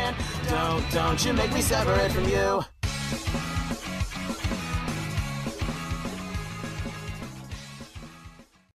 Wait you tell me just a second. Don't, don't you make me separate from you.